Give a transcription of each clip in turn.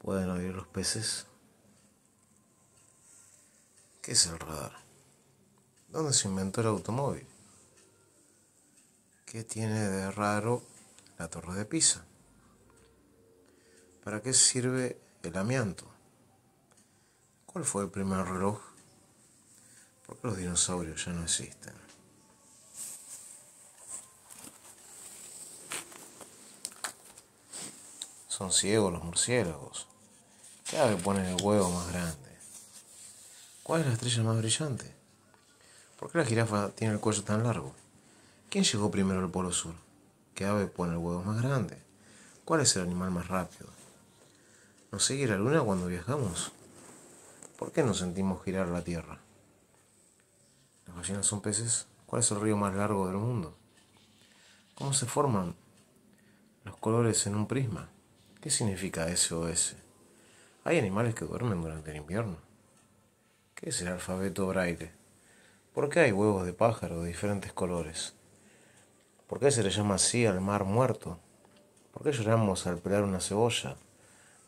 ¿Pueden oír los peces? ¿Qué es el radar? ¿Dónde se inventó el automóvil? ¿Qué tiene de raro la torre de Pisa? ¿Para qué sirve el amianto? ¿Cuál fue el primer reloj? ¿Por qué los dinosaurios ya no existen? Son ciegos los murciélagos. ¿Qué ave pone el huevo más grande? ¿Cuál es la estrella más brillante? ¿Por qué la jirafa tiene el cuello tan largo? ¿Quién llegó primero al Polo Sur? ¿Qué ave pone el huevo más grande? ¿Cuál es el animal más rápido? ¿Nos sigue la luna cuando viajamos? ¿Por qué no sentimos girar la Tierra? ¿Las ballenas son peces? ¿Cuál es el río más largo del mundo? ¿Cómo se forman los colores en un prisma? ¿Qué significa SOS? ¿Hay animales que duermen durante el invierno? ¿Qué es el alfabeto braille? ¿Por qué hay huevos de pájaro de diferentes colores? ¿Por qué se le llama así al mar muerto? ¿Por qué lloramos al pelar una cebolla?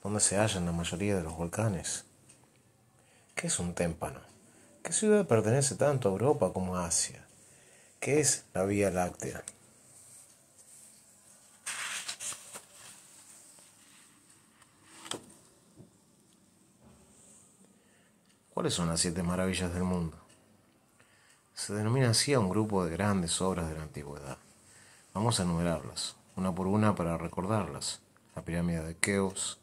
¿Dónde se hallan la mayoría de los volcanes? ¿Qué es un témpano? ¿Qué ciudad pertenece tanto a Europa como a Asia? ¿Qué es la Vía Láctea? ¿Cuáles son las siete maravillas del mundo? Se denomina así a un grupo de grandes obras de la antigüedad. Vamos a enumerarlas, una por una para recordarlas. La pirámide de Keops,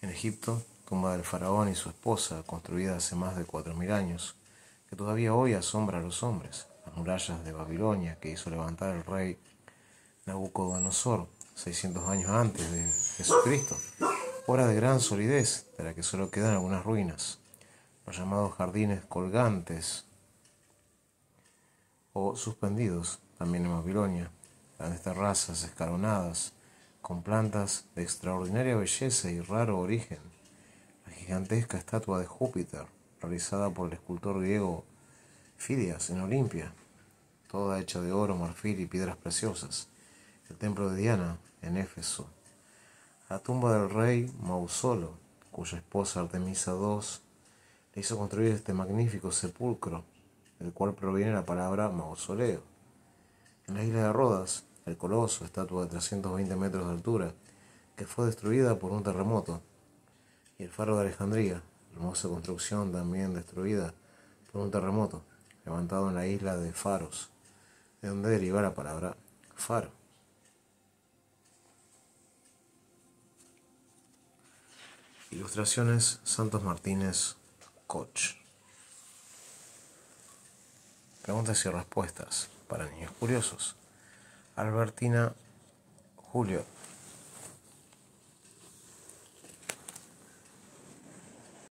en Egipto, tumba del faraón y su esposa, construida hace más de cuatro mil años, que todavía hoy asombra a los hombres. Las murallas de Babilonia que hizo levantar el rey Nabucodonosor 600 años antes de Jesucristo, obra de gran solidez, de la que solo quedan algunas ruinas los llamados jardines colgantes o suspendidos, también en Babilonia, grandes terrazas escalonadas con plantas de extraordinaria belleza y raro origen, la gigantesca estatua de Júpiter, realizada por el escultor griego Fidias en Olimpia, toda hecha de oro, marfil y piedras preciosas, el templo de Diana en Éfeso, la tumba del rey Mausolo, cuya esposa Artemisa II hizo construir este magnífico sepulcro, del cual proviene la palabra mausoleo. En la isla de Rodas, el coloso, estatua de 320 metros de altura, que fue destruida por un terremoto, y el faro de Alejandría, hermosa construcción también destruida por un terremoto, levantado en la isla de Faros, de donde deriva la palabra faro. Ilustraciones Santos Martínez coach. Preguntas y respuestas para niños curiosos. Albertina Julio